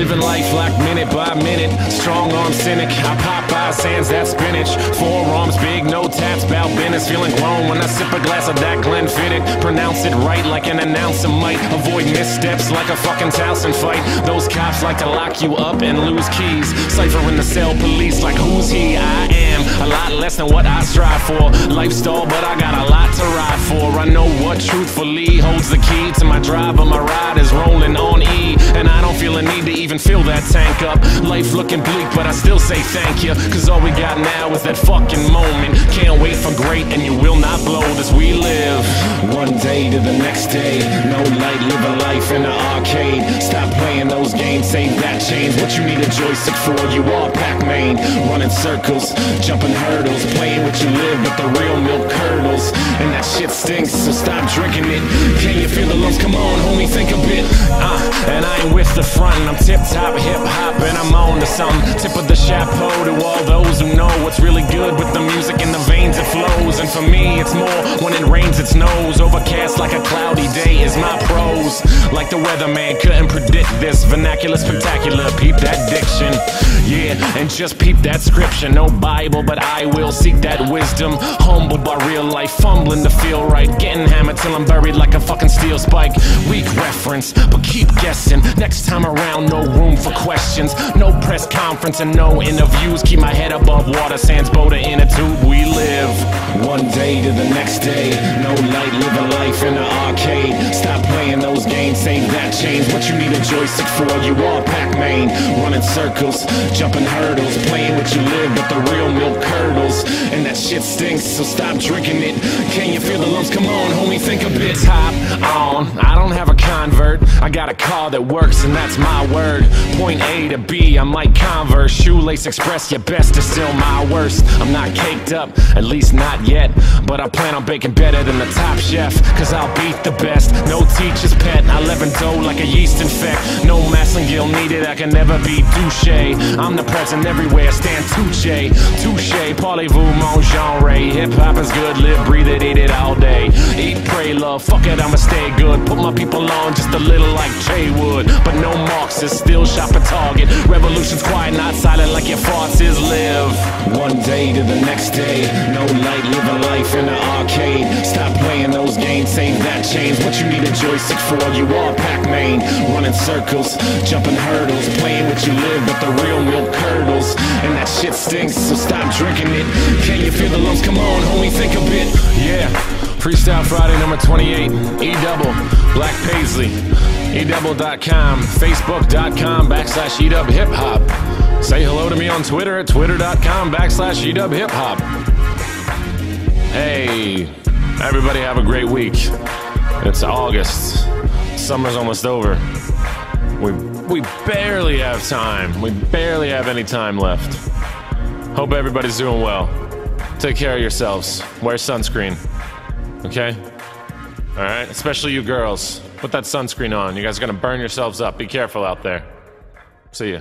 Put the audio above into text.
Living life like minute by minute. Strong arm cynic. I pop eyes, sands that spinach. Forearms big, no tats, bout business. Feeling grown when I sip a glass of that Glenfiddich. Pronounce it right like an announcer might. Avoid missteps like a fucking Towson fight. Those cops like to lock you up and lose keys. Cipher in the cell police like who's he? I am a lot less than what I strive for. Lifestyle, but I got a I know what truthfully holds the key to my drive, but my ride is rolling on E. And I don't feel a need to even fill that tank up. Life looking bleak, but I still say thank you. Cause all we got now is that fucking moment. Can't wait for great, and you will not blow this. we live. One day to the next day. No light, live a life in the arcade. Stop playing those games, save that change. What you need a joystick for? You are Pac-Man. Running circles, jumping hurdles, playing what you live, but the real milk. And that shit stinks, so stop drinking it. Can you feel the lumps? Come on, homie, think a bit. Uh, and I ain't with the front, I'm tip top hip hop, and I'm on to something. Tip of the chapeau to all those who know what's really good with the music in the veins it flows. And for me, it's more when it rains, it snows. Overcast like a cloudy day is my prose. Like the weatherman couldn't predict this. Vernacular spectacular, peep that diction. Yeah, and just peep that scripture. No Bible, but I will seek that wisdom. Humbled by real life, fumbling to feel right. Getting hammered till I'm buried like a fucking steel spike. Weak reference, but keep guessing. Next time around, no room for questions. No press conference and no interviews. Keep my head above water, sans Boda in a tube. We live one day to the next day. No light, living life in the arcade. Stop playing those games, save that change. What you need a joystick for? You are Pac-Man. Circles, jumping hurdles, playing what you live, but the real milk curdles. And that shit stinks, so stop drinking it. Can you feel the lumps? Come on, homie, think a bit. Top on, I don't have a convert. I got a car that works, and that's my word. Point A to B, I'm like Converse. Shoelace Express, your best is still my worst. I'm not caked up, at least not yet. But I plan on baking better than the top chef, cause I'll beat the best. No teacher's pet, I live in dough like a yeast infect. No massengill needed, I can never be douche. I'm the present everywhere, stand touche. Touche, parlez-vous, mon genre. Hip hop is good, live, breathe it, eat it all day. Eat, pray, love, fuck it, I'ma stay good. Put my people on just a little like Jay would. But no Marxist, still shop Target. Revolution's quiet, not silent like your farts is live. One day to the next day. No light, live a life in the arcade. Stop playing those games, save that change. What you need a joystick for? You are Pac-Man. Running circles, jumping hurdles, playing what you live, but the real milk curdles. And that shit stinks, so stop drinking it. Can you feel the lumps? Come on, homie, think a bit. Yeah. Freestyle Friday number 28, E double, Black Paisley, edubble.com, facebook.com backslash edub hip hop. Say hello to me on Twitter at twitter.com backslash edub hip hop. Hey, everybody have a great week. It's August, summer's almost over. We, we barely have time. We barely have any time left. Hope everybody's doing well. Take care of yourselves. Wear sunscreen. Okay? Alright? Especially you girls. Put that sunscreen on. You guys are gonna burn yourselves up. Be careful out there. See ya.